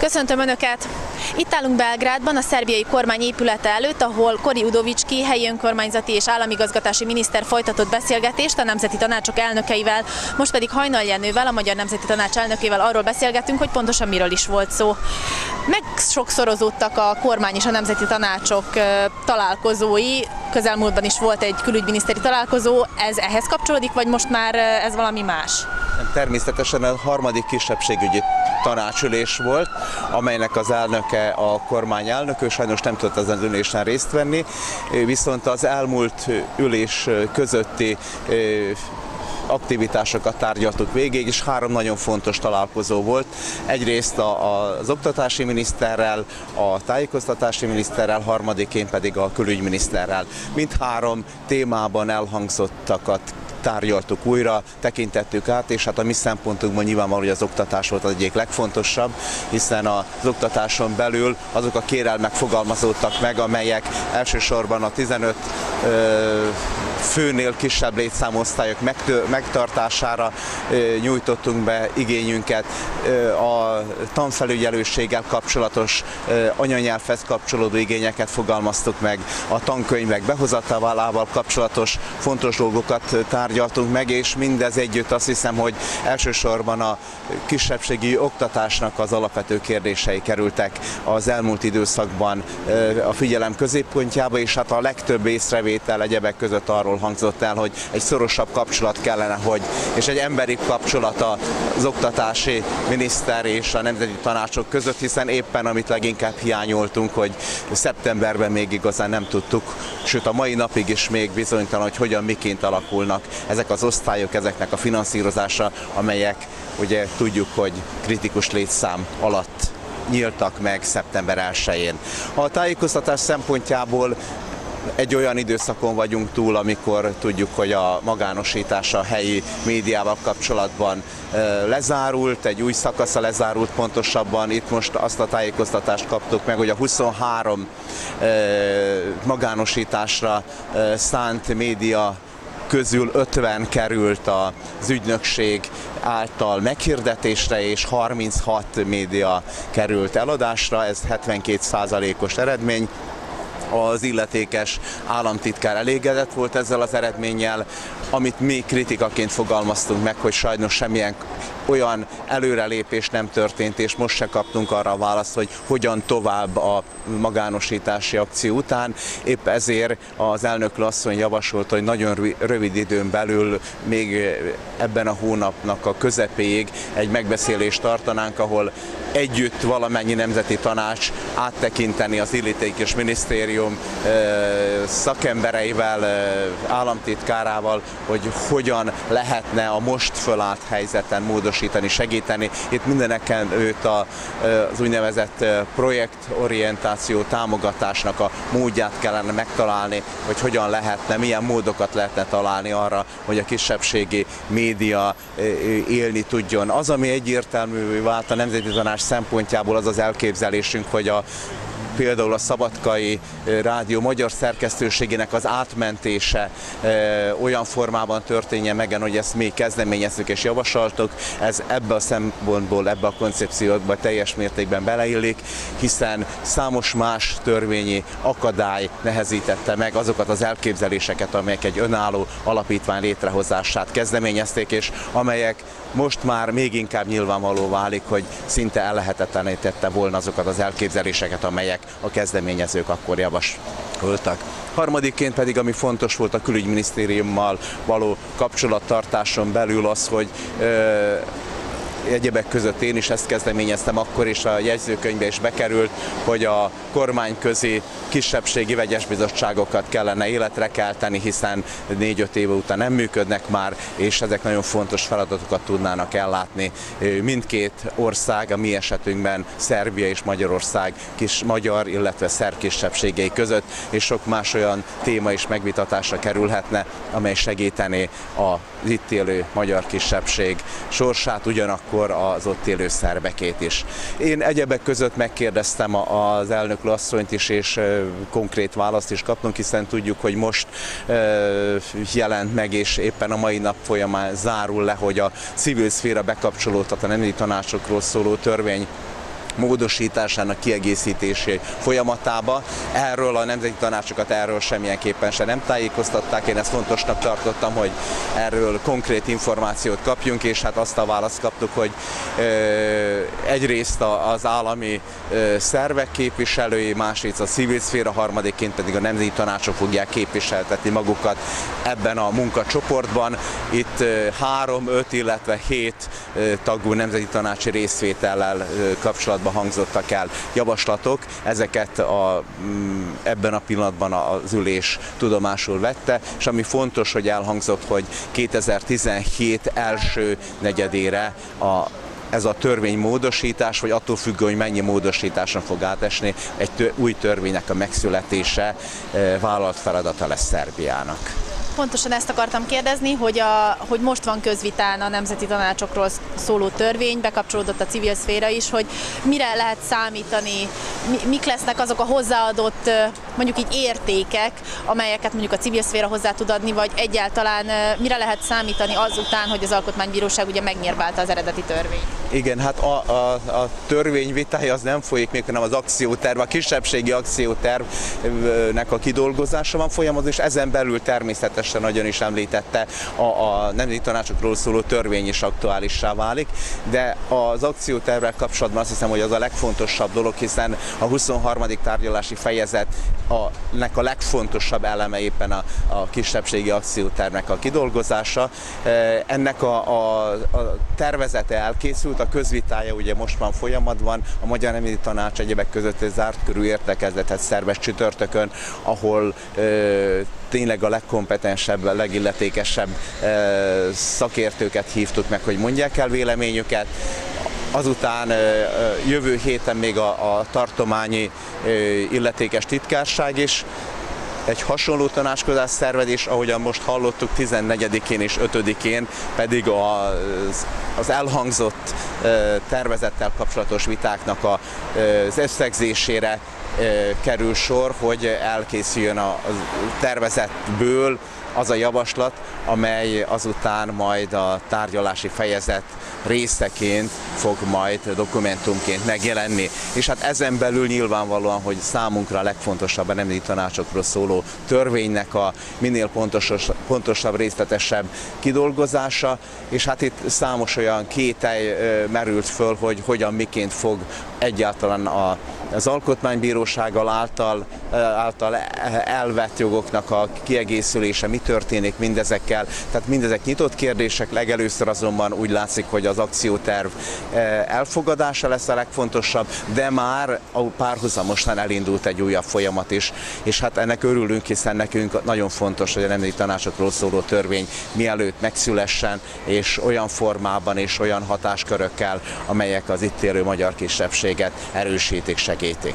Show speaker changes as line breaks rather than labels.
Köszöntöm Önöket! Itt állunk Belgrádban, a szerbiai kormány épülete előtt, ahol Kori Udovicski helyi önkormányzati és államigazgatási miniszter folytatott beszélgetést a Nemzeti Tanácsok elnökeivel, most pedig Hajnal Jenővel, a Magyar Nemzeti Tanács elnökével arról beszélgetünk, hogy pontosan miről is volt szó. Megsokszorozódtak a kormány és a Nemzeti Tanácsok találkozói, közelmúltban is volt egy külügyminiszteri találkozó, ez ehhez kapcsolódik, vagy most már ez valami más?
Természetesen a harmadik kisebbségügyi tanácsülés volt, amelynek az elnöke a kormány elnök, ő sajnos nem tudott ezen ülésen részt venni, viszont az elmúlt ülés közötti aktivitásokat tárgyaltuk végig, és három nagyon fontos találkozó volt. Egyrészt a, az oktatási miniszterrel, a tájékoztatási miniszterrel, harmadiként pedig a külügyminiszterrel. Mindhárom témában elhangzottakat tárgyaltuk újra, tekintettük át, és hát a mi szempontunkban nyilvánvaló, hogy az oktatás volt az egyik legfontosabb, hiszen az oktatáson belül azok a kérelmek fogalmazódtak meg, amelyek elsősorban a 15 ö, főnél kisebb létszámú osztályok megtartására nyújtottunk be igényünket. A tanfelügyelőséggel kapcsolatos anyanyelvhez kapcsolódó igényeket fogalmaztuk meg, a tankönyvek behozatával kapcsolatos fontos dolgokat tárgyaltunk meg, és mindez együtt azt hiszem, hogy elsősorban a kisebbségi oktatásnak az alapvető kérdései kerültek az elmúlt időszakban a figyelem középpontjába, és hát a legtöbb észrevétel egyebek között arról arról hangzott el, hogy egy szorosabb kapcsolat kellene, hogy, és egy emberi kapcsolat az oktatási miniszter és a nemzeti tanácsok között, hiszen éppen amit leginkább hiányoltunk, hogy szeptemberben még igazán nem tudtuk, sőt a mai napig is még bizonytalan, hogy hogyan, miként alakulnak ezek az osztályok, ezeknek a finanszírozása, amelyek ugye tudjuk, hogy kritikus létszám alatt nyíltak meg szeptember 1-én. A tájékoztatás szempontjából egy olyan időszakon vagyunk túl, amikor tudjuk, hogy a magánosítás a helyi médiával kapcsolatban lezárult, egy új szakasza lezárult pontosabban. Itt most azt a tájékoztatást kaptuk meg, hogy a 23 magánosításra szánt média közül 50 került az ügynökség által meghirdetésre, és 36 média került eladásra, ez 72 os eredmény az illetékes államtitkár elégedett volt ezzel az eredménnyel, amit mi kritikaként fogalmaztunk meg, hogy sajnos semmilyen olyan előrelépés nem történt, és most se kaptunk arra a választ, hogy hogyan tovább a magánosítási akció után. Épp ezért az elnök asszony javasolta, hogy nagyon rövid időn belül még ebben a hónapnak a közepéig egy megbeszélést tartanánk, ahol együtt valamennyi nemzeti tanács áttekinteni az illetékes minisztérium szakembereivel, államtitkárával, hogy hogyan lehetne a most fölállt helyzeten módosítani, segíteni. Itt mindeneken őt az úgynevezett projektorientáció támogatásnak a módját kellene megtalálni, hogy hogyan lehetne, milyen módokat lehetne találni arra, hogy a kisebbségi média élni tudjon. Az, ami egyértelmű vált a Nemzeti Tanács szempontjából az az elképzelésünk, hogy a például a Szabadkai Rádió magyar szerkesztőségének az átmentése olyan formában történjen meg, hogy ezt mi kezdeményeztük és javasoltuk. Ez ebbe a szempontból, ebbe a koncepcióba teljes mértékben beleillik, hiszen számos más törvényi akadály nehezítette meg azokat az elképzeléseket, amelyek egy önálló alapítvány létrehozását kezdeményezték, és amelyek most már még inkább nyilvánvaló válik, hogy szinte ellehetetlenítette volna azokat az elképzeléseket, amelyek a kezdeményezők akkor javasoltak. Harmadikként pedig, ami fontos volt a külügyminisztériummal való kapcsolattartáson belül az, hogy egyebek között én is ezt kezdeményeztem akkor is a jegyzőkönyvbe is bekerült, hogy a kormányközi kisebbségi vegyes bizottságokat kellene életre kelteni, hiszen négy-öt év után nem működnek már, és ezek nagyon fontos feladatokat tudnának ellátni. Mindkét ország, a mi esetünkben Szerbia és Magyarország kis magyar, illetve szerb kisebbségei között, és sok más olyan téma is megvitatásra kerülhetne, amely segítené az itt élő magyar kisebbség sorsát, ugyanakkor az ott élő szerbekét is. Én egyebek között megkérdeztem az elnök asszonyt is, és konkrét választ is kaptunk, hiszen tudjuk, hogy most jelent meg, és éppen a mai nap folyamán zárul le, hogy a civil szféra bekapcsolódhat a nemzeti tanácsokról szóló törvény módosításának kiegészítési folyamatába. Erről a nemzeti tanácsokat erről semmilyenképpen se nem tájékoztatták. Én ezt fontosnak tartottam, hogy erről konkrét információt kapjunk, és hát azt a választ kaptuk, hogy ö, egyrészt az állami ö, szervek képviselői, másrészt a civil szféra, harmadikként pedig a nemzeti tanácsok fogják képviseltetni magukat ebben a munkacsoportban. Itt ö, három, öt, illetve hét ö, tagú nemzeti tanácsi részvétellel ö, kapcsolatban kapcsolatban hangzottak el javaslatok, ezeket a, mm, ebben a pillanatban az ülés tudomásul vette, és ami fontos, hogy elhangzott, hogy 2017 első negyedére a ez a törvénymódosítás, vagy attól függő, hogy mennyi módosításon fog átesni, egy tör, új törvénynek a megszületése eh, vállalt feladata lesz Szerbiának.
Pontosan ezt akartam kérdezni, hogy, a, hogy most van közvitán a nemzeti tanácsokról szóló törvény, bekapcsolódott a civil szféra is, hogy mire lehet számítani, mi, mik lesznek azok a hozzáadott mondjuk így értékek, amelyeket mondjuk a civil szféra hozzá tud adni, vagy egyáltalán mire lehet számítani azután, hogy az Alkotmánybíróság ugye megnyírválta az eredeti törvényt?
Igen, hát a, a, a törvény vitája az nem folyik még, hanem az akcióterv, a kisebbségi akciótervnek a kidolgozása van folyamat, és ezen belül természetesen nagyon is említette, a, a nemzeti tanácsokról szóló törvény is aktuálissá válik, de az akciótervvel kapcsolatban azt hiszem, hogy az a legfontosabb dolog, hiszen a 23. tárgyalási fejezet a, nek a legfontosabb eleme éppen a, a kisebbségi akciótervnek a kidolgozása. E, ennek a, a, a tervezete elkészült, a közvitája ugye most van folyamatban, a Magyar Nemzeti Tanács egyebek között egy zárt körű értekezletet szervez csütörtökön, ahol e, tényleg a legkompetensebb, a legilletékesebb e, szakértőket hívtuk meg, hogy mondják el véleményüket. Azután jövő héten még a, a tartományi illetékes titkárság is egy hasonló tanácskozás szervezés, ahogyan most hallottuk 14-én és 5-én pedig az, az elhangzott tervezettel kapcsolatos vitáknak az összegzésére kerül sor, hogy elkészüljön a tervezetből az a javaslat, amely azután majd a tárgyalási fejezet részeként fog majd dokumentumként megjelenni. És hát ezen belül nyilvánvalóan, hogy számunkra a legfontosabb a nemzeti tanácsokról szóló törvénynek a minél pontosos, pontosabb, részletesebb kidolgozása, és hát itt számos olyan kételj merült föl, hogy hogyan, miként fog egyáltalán a, az alkotmánybírósággal által, által elvett jogoknak a kiegészülése, mi történik mindezekkel. Tehát mindezek nyitott kérdések, legelőször azonban úgy látszik, hogy az akcióterv elfogadása lesz a legfontosabb, de már párhuzamosan elindult egy újabb folyamat is, és hát ennek örülünk, hiszen nekünk nagyon fontos, hogy a nemzeti tanácsokról szóló törvény mielőtt megszülessen, és olyan formában és olyan hatáskörökkel, amelyek az itt élő magyar kisebbséget erősítik, segítik.